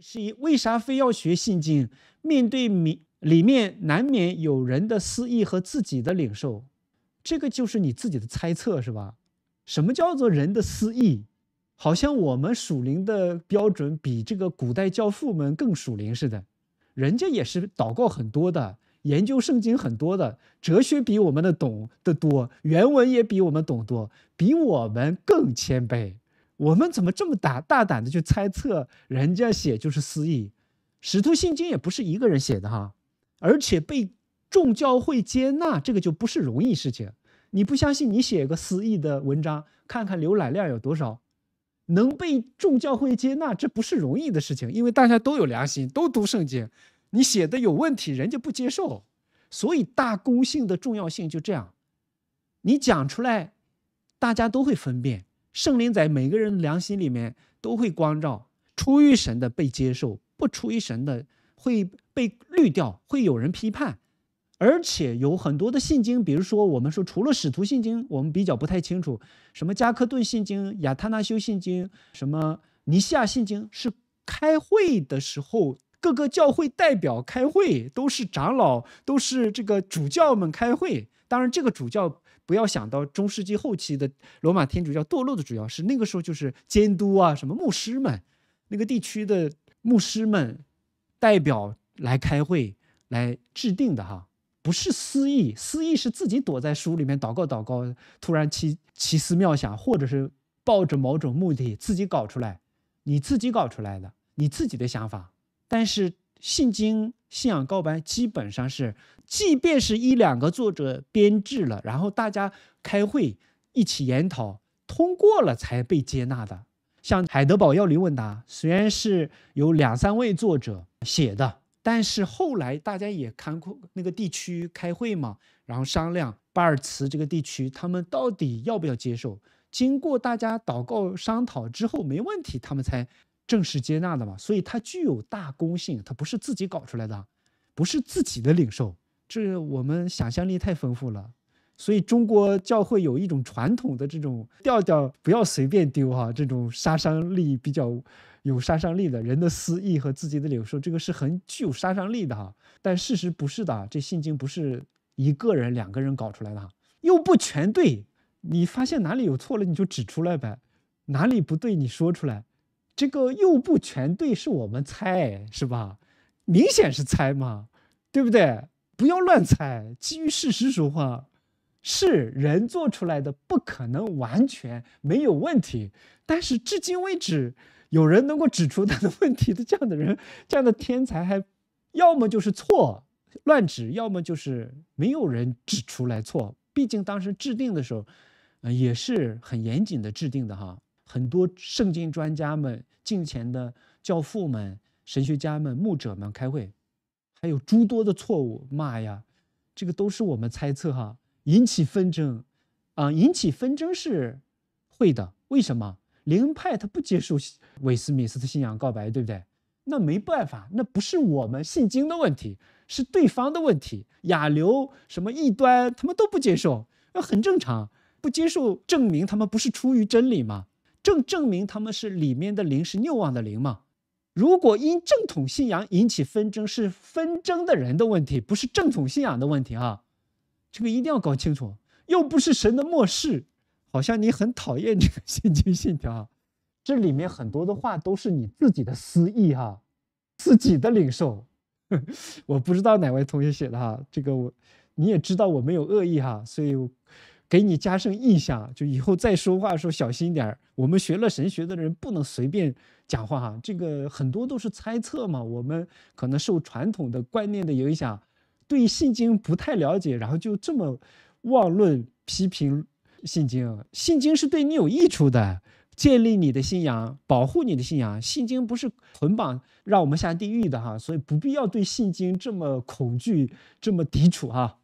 是为啥非要学《信经》？面对里里面难免有人的私意和自己的领受，这个就是你自己的猜测，是吧？什么叫做人的私意？好像我们属灵的标准比这个古代教父们更属灵似的，人家也是祷告很多的，研究圣经很多的，哲学比我们的懂得多，原文也比我们懂多，比我们更谦卑。我们怎么这么大大胆的去猜测人家写就是私意？使徒信经也不是一个人写的哈，而且被众教会接纳，这个就不是容易事情。你不相信，你写个私意的文章，看看浏览量有多少。能被众教会接纳，这不是容易的事情，因为大家都有良心，都读圣经。你写的有问题，人家不接受，所以大公性的重要性就这样。你讲出来，大家都会分辨。圣灵在每个人的良心里面都会光照，出于神的被接受，不出于神的会被滤掉，会有人批判。而且有很多的信经，比如说我们说除了使徒信经，我们比较不太清楚，什么加克顿信经、亚他那修信经、什么尼西亚信经，是开会的时候各个教会代表开会，都是长老，都是这个主教们开会。当然，这个主教不要想到中世纪后期的罗马天主教堕落的主要是那个时候就是监督啊，什么牧师们，那个地区的牧师们代表来开会来制定的哈。不是私意，私意是自己躲在书里面祷告祷告，突然奇奇思妙想，或者是抱着某种目的自己搞出来，你自己搞出来的，你自己的想法。但是信经信仰告白基本上是，即便是一两个作者编制了，然后大家开会一起研讨通过了才被接纳的。像海德堡要理问答，虽然是有两三位作者写的。但是后来大家也看过那个地区开会嘛，然后商量巴尔茨这个地区他们到底要不要接受。经过大家祷告商讨之后没问题，他们才正式接纳的嘛。所以它具有大公性，它不是自己搞出来的，不是自己的领受。这我们想象力太丰富了。所以中国教会有一种传统的这种调调，不要随便丢哈，这种杀伤力比较。有杀伤力的人的私意和自己的领受，这个是很具有杀伤力的哈。但事实不是的，这信经不是一个人、两个人搞出来的哈，又不全对。你发现哪里有错了，你就指出来呗；哪里不对，你说出来。这个又不全对，是我们猜，是吧？明显是猜嘛，对不对？不要乱猜，基于事实说话。是人做出来的，不可能完全没有问题。但是至今为止。有人能够指出他的问题的这样的人，这样的天才还要么就是错乱指，要么就是没有人指出来错。毕竟当时制定的时候，呃，也是很严谨的制定的哈。很多圣经专家们、敬前的教父们、神学家们、牧者们开会，还有诸多的错误。妈呀，这个都是我们猜测哈，引起纷争啊，引起纷争是会的。为什么？灵派他不接受韦斯敏斯的信仰告白，对不对？那没办法，那不是我们信经的问题，是对方的问题。亚流什么异端，他们都不接受，那很正常。不接受证明他们不是出于真理吗？正证明他们是里面的灵是谬妄的灵吗？如果因正统信仰引起纷争，是纷争的人的问题，不是正统信仰的问题啊！这个一定要搞清楚，又不是神的漠视。好像你很讨厌这个信经信条，这里面很多的话都是你自己的私意哈，自己的领受。我不知道哪位同学写的哈，这个我你也知道我没有恶意哈，所以给你加深印象，就以后再说话的时候小心点我们学了神学的人不能随便讲话哈，这个很多都是猜测嘛，我们可能受传统的观念的影响，对信经不太了解，然后就这么妄论批评。信经，信经是对你有益处的，建立你的信仰，保护你的信仰。信经不是捆绑让我们下地狱的哈，所以不必要对信经这么恐惧，这么抵触哈。